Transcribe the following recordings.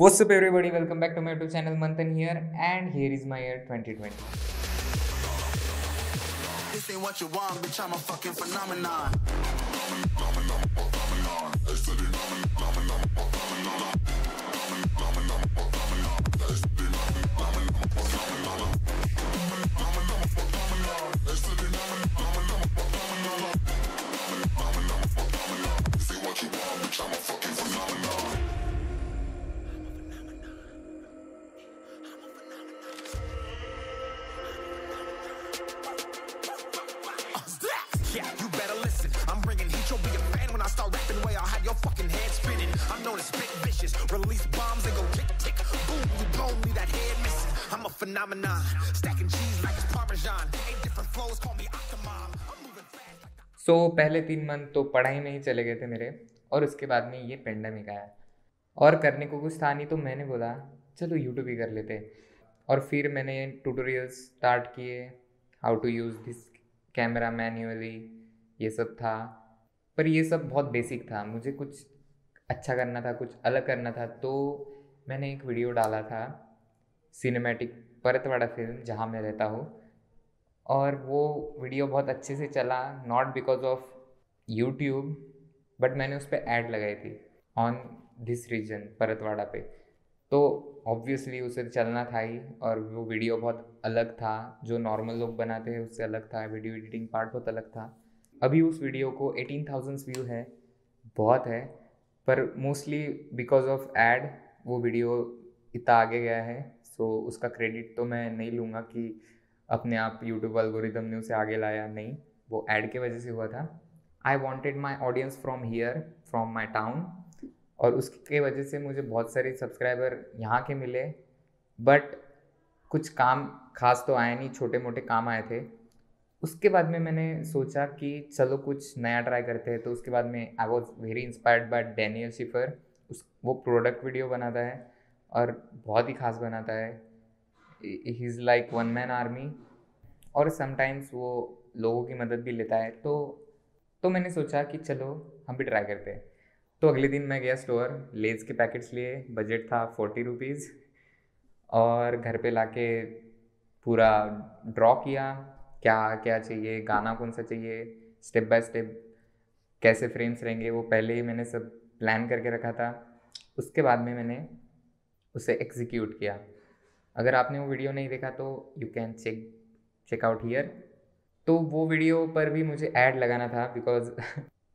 What's up, everybody? Welcome back to my YouTube channel Manthan here, and here is my year 2020. This ain't what you want, bitch. I'm a fucking phenomenon. Release bombs and go tick tick. Boom, you blown me that head missing. I'm a phenomenon. Stacking cheese like it's parmesan. Eight different flows. Call me Octomom. So so, पहले तीन month तो पढ़ाई में ही चले गए थे मेरे और उसके बाद में ये पेंडेमिक आया और करने को कुछ था नहीं तो मैंने बोला चलो यूट्यूब ही कर लेते और फिर मैंने ट्यूटोरियल्स स्टार्ट किए how to use this camera manually ये सब था पर ये सब बहुत बेसिक था मुझे कुछ अच्छा करना था, कुछ अलग करना था तो मैंने एक वीडियो डाला था सिनेमैटिक परतवाड़ा फ़िल्म जहाँ मैं रहता हूँ। और वो वीडियो बहुत अच्छे से चला not because of YouTube but मैंने उस पर ऐड लगाई थी ऑन दिस रीजन परतवाड़ा पे। तो ऑब्वियसली उसे चलना था ही, और वो वीडियो बहुत अलग था, जो नॉर्मल लोग बनाते हैं, उससे अलग था वीडियो एडिटिंग पार्ट बहुत अलग था। अभी उस वीडियो को एटीन थाउजेंड्स व्यू है, बहुत है। पर मोस्टली बिकॉज़ ऑफ़ एड वो वीडियो इतना आगे गया है सो उसका क्रेडिट तो मैं नहीं लूँगा कि अपने आप यूट्यूब एल्गोरिदम ने उसे आगे लाया, नहीं। वो ऐड के वजह से हुआ था। I wanted my audience from here from my town और उसके वजह से मुझे बहुत सारे सब्सक्राइबर यहाँ के मिले बट कुछ काम खास तो आए नहीं छोटे मोटे काम आए थे। उसके बाद में मैंने सोचा कि चलो कुछ नया ट्राई करते हैं तो उसके बाद में I was very inspired by Daniel Schiffer उस, वो प्रोडक्ट वीडियो बनाता है और बहुत ही खास बनाता है। He is like one man army और समटाइम्स वो लोगों की मदद भी लेता है। तो तो मैंने सोचा कि चलो हम भी ट्राई करते हैं। तो अगले दिन मैं गया स्टोर लेज़ के पैकेट्स लिए बजट था फोर्टी रुपीज़ और घर पे लाके पूरा ड्रॉ किया। क्या क्या चाहिए, गाना कौन सा चाहिए स्टेप बाय स्टेप कैसे फ्रेम्स रहेंगे, वो पहले ही मैंने सब प्लान करके रखा था। उसके बाद में मैंने उसे एग्जीक्यूट किया। अगर आपने वो वीडियो नहीं देखा तो you can check check out here तो वो वीडियो पर भी मुझे ऐड लगाना था because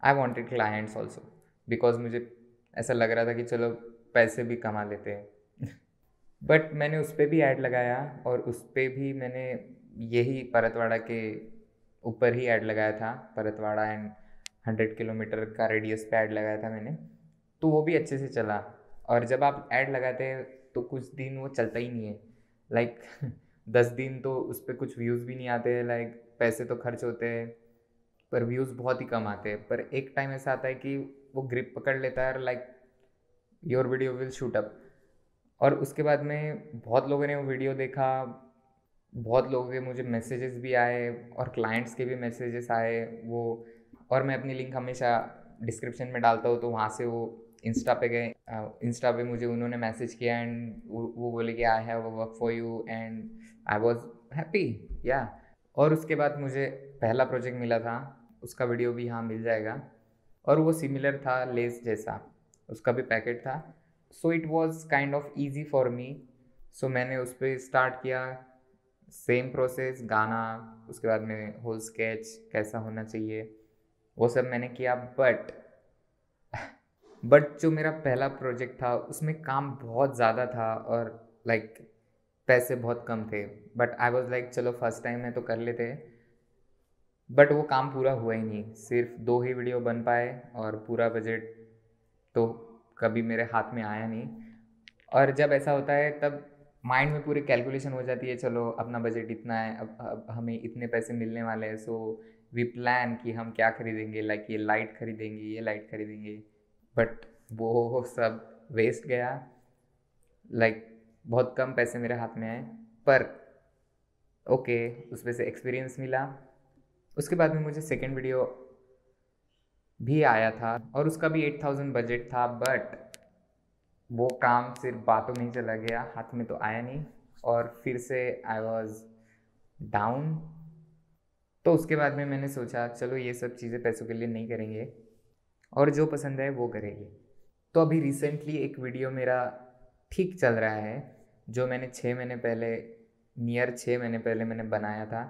I wanted clients also because मुझे ऐसा लग रहा था कि चलो पैसे भी कमा लेते हैं। बट मैंने उस पर भी ऐड लगाया और उस पर भी मैंने यही परतवाड़ा के ऊपर ही ऐड लगाया था। परतवाड़ा एंड हंड्रेड किलोमीटर का रेडियस पे ऐड लगाया था मैंने। तो वो भी अच्छे से चला। और जब आप ऐड लगाते हैं तो कुछ दिन वो चलता ही नहीं है। लाइक like, दस दिन तो उस पर कुछ व्यूज़ भी नहीं आते लाइक like, पैसे तो खर्च होते हैं पर व्यूज़ बहुत ही कम आते हैं। पर एक टाइम ऐसा आता है कि वो ग्रिप पकड़ लेता है like your video will shoot up और उसके बाद में बहुत लोगों ने वो वीडियो देखा बहुत लोगों के मुझे मैसेजेस भी आए और क्लाइंट्स के भी मैसेजेस आए वो और मैं अपनी लिंक हमेशा डिस्क्रिप्शन में डालता हूँ तो वहाँ से वो इंस्टा पे गए इंस्टा पे मुझे उन्होंने मैसेज किया एंड वो, बोले कि I have work for you and I was happy yeah और उसके बाद मुझे पहला प्रोजेक्ट मिला था उसका वीडियो भी यहाँ मिल जाएगा। और वो सिमिलर था लेस जैसा उसका भी पैकेट था। So it was kind of easy for me so मैंने उस पर स्टार्ट किया। सेम प्रोसेस गाना उसके बाद में होल स्केच कैसा होना चाहिए वो सब मैंने किया बट बट जो मेरा पहला प्रोजेक्ट था उसमें काम बहुत ज़्यादा था और लाइक like, पैसे बहुत कम थे बट आई वॉज़ लाइक चलो फ़र्स्ट टाइम में तो कर लेते बट वो काम पूरा हुआ ही नहीं सिर्फ़ दो ही वीडियो बन पाए और पूरा बजट तो कभी मेरे हाथ में आया नहीं और जब ऐसा होता है तब माइंड में पूरी कैलकुलेशन हो जाती है चलो अपना बजट इतना है अब अब हमें इतने पैसे मिलने वाले हैं सो वी प्लान कि हम क्या खरीदेंगे लाइक ये लाइट खरीदेंगे ये लाइट खरीदेंगे. बट वो सब वेस्ट गया। लाइक like, बहुत कम पैसे मेरे हाथ में आए पर ओके उसमें से एक्सपीरियंस मिला। उसके बाद में मुझे सेकेंड वीडियो भी आया था और उसका भी एट थाउज़ेंड बजट था बट वो काम सिर्फ़ बातों में ही चला गया, हाथ में तो आया नहीं। और फिर से आई वॉज़ डाउन तो उसके बाद में मैंने सोचा, चलो ये सब चीज़ें पैसों के लिए नहीं करेंगे, और जो पसंद है वो करेंगे। तो अभी रिसेंटली एक वीडियो मेरा ठीक चल रहा है, जो मैंने छः महीने पहले नियर छः महीने पहले मैंने बनाया था।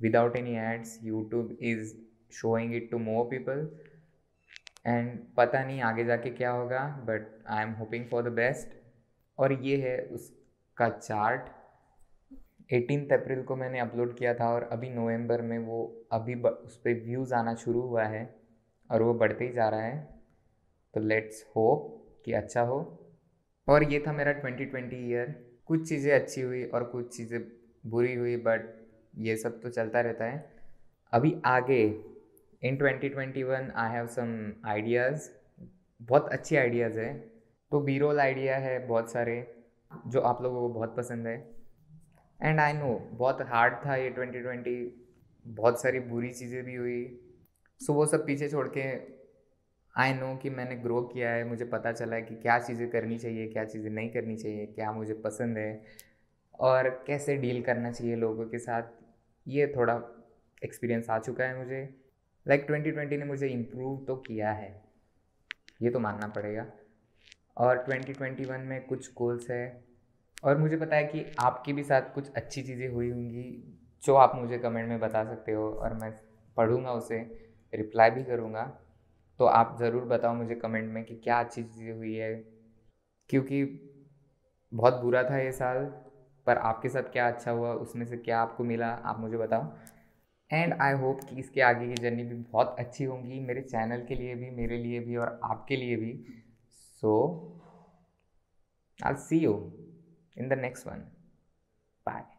Without any ads YouTube is showing it to more people and पता नहीं आगे जाके क्या होगा but I am hoping for the best और ये है उसका चार्ट एटीन अप्रैल को मैंने अपलोड किया था और अभी नवंबर में वो अभी उस पर व्यूज़ आना शुरू हुआ है और वो बढ़ते ही जा रहा है. तो लेट्स होप कि अच्छा हो. और ये था मेरा 2020 ईयर कुछ चीज़ें अच्छी हुई और कुछ चीज़ें बुरी हुई बट ये सब तो चलता रहता है. अभी आगे इन 2021 आई हैव सम आइडियाज़ बहुत अच्छी आइडियाज़ है। तो बी रोल आइडिया है बहुत सारे, जो आप लोगों को बहुत पसंद है। एंड आई नो बहुत हार्ड था ये 2020 बहुत सारी बुरी चीज़ें भी हुई। सो वो सब पीछे छोड़ के आई नो कि मैंने ग्रो किया है। मुझे पता चला है कि क्या चीज़ें करनी चाहिए, क्या चीज़ें नहीं करनी चाहिए, क्या मुझे पसंद है। और कैसे डील करना चाहिए लोगों के साथ, ये थोड़ा एक्सपीरियंस आ चुका है मुझे। लाइक ट्वेंटी ट्वेंटी ने मुझे इम्प्रूव तो किया है। ये तो मानना पड़ेगा। और ट्वेंटी ट्वेंटी वन में कुछ गोल्स है। और मुझे पता है कि आपके भी साथ कुछ अच्छी चीज़ें हुई होंगी, जो आप मुझे कमेंट में बता सकते हो और मैं पढ़ूँगा उसे रिप्लाई भी करूँगा। तो आप ज़रूर बताओ मुझे कमेंट में कि क्या अच्छी चीज़ें हुई है। क्योंकि बहुत बुरा था ये साल, पर आपके साथ क्या अच्छा हुआ, उसमें से क्या आपको मिला, आप मुझे बताओ। एंड आई होप कि इसके आगे की जर्नी भी बहुत अच्छी होंगी, मेरे चैनल के लिए भी, मेरे लिए भी और आपके लिए भी so I see you in the next one Bye.